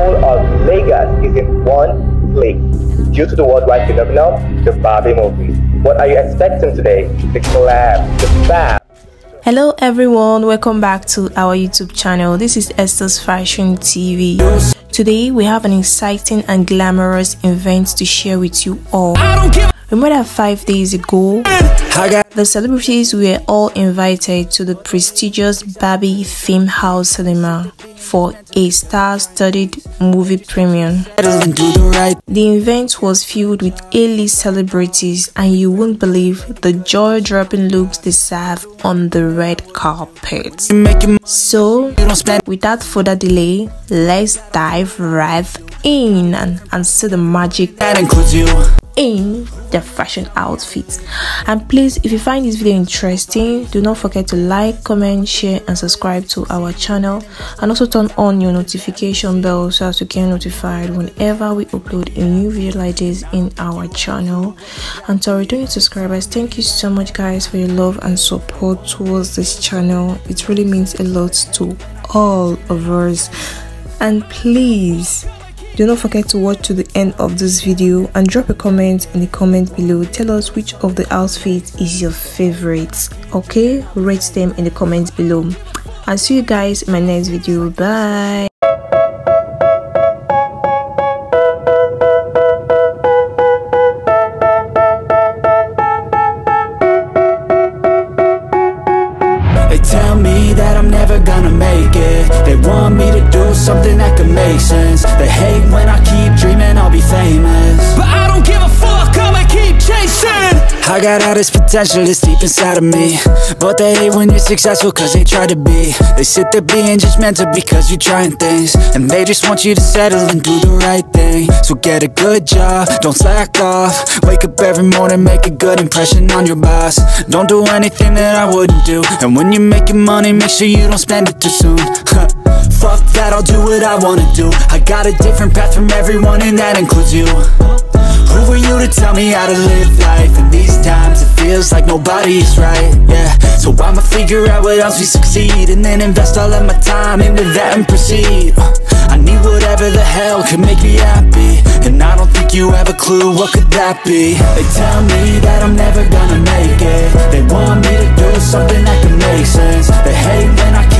whole of Lagos is in one place due to the worldwide phenomenon, the Barbie movie. What are you expecting today? The collab, the fab. Hello everyone, welcome back to our YouTube channel. This is Esther's Fashion TV. Today we have an exciting and glamorous event to share with you all. Remember that five days ago, the celebrities were all invited to the prestigious Barbie Film House Cinema for a star-studded movie premiere. The event was filled with A-list celebrities and you won't believe the jaw-dropping looks they serve on the red carpet. So, without further delay, let's dive right in and, and see the magic that includes you in their fashion outfits. And please if you find this video interesting do not forget to like comment share and subscribe to our channel. And also turn on your notification bell so as to get notified whenever we upload a new video like this in our channel. And to returning subscribers thank you so much guys for your love and support towards this channel. It really means a lot to all of us. And please do not forget to watch to the end of this video and drop a comment in the comment below. Tell us which of the outfits is your favorite okay? Rate them in the comments below. I'll see you guys in my next video. Bye something that could make sense. They hate when I keep dreaming I'll be famous. But I don't give a fuck, I'ma keep chasing. I got all this potential that's deep inside of me. But they hate when you're successful cause they try to be. They sit there being judgmental because you're trying things. And they just want you to settle and do the right thing. So get a good job, don't slack off. Wake up every morning, make a good impression on your boss. Don't do anything that I wouldn't do. And when you're making money, make sure you don't spend it too soon Fuck that, I'll do what I wanna do. I got a different path from everyone and that includes you. Who are you to tell me how to live life? In these times it feels like nobody is right, yeah. So I'ma figure out what else we succeed And then invest all of my time into that and proceed. I need whatever the hell can make me happy. And I don't think you have a clue what could that be. They tell me that I'm never gonna make it. They want me to do something that can make sense. They hate when I keep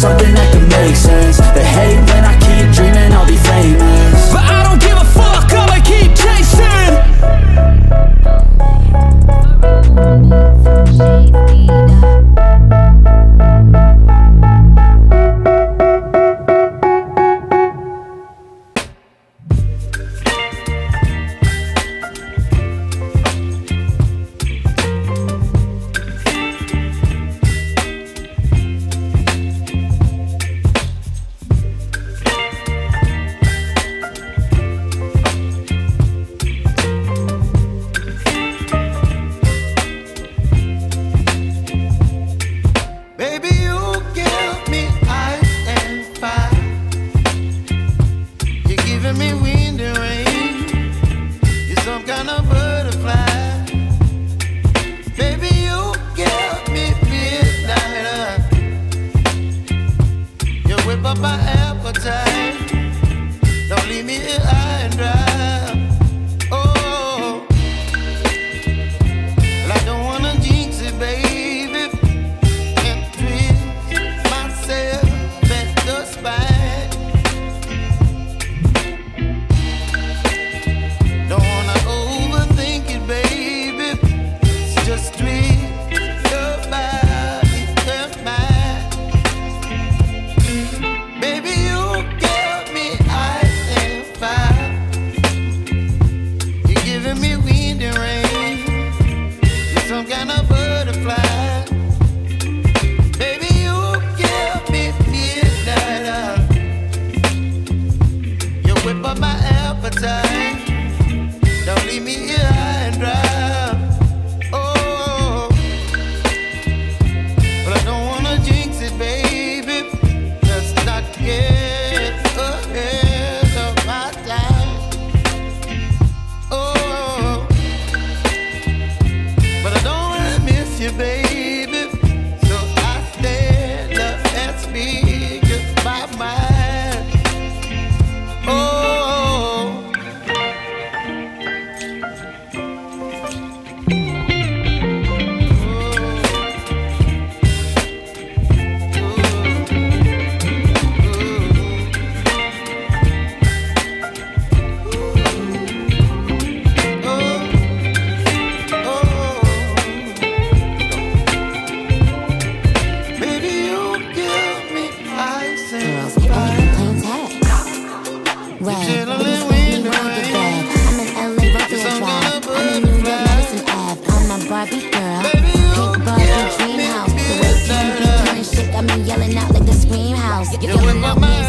something that can make sense up my appetite. You're my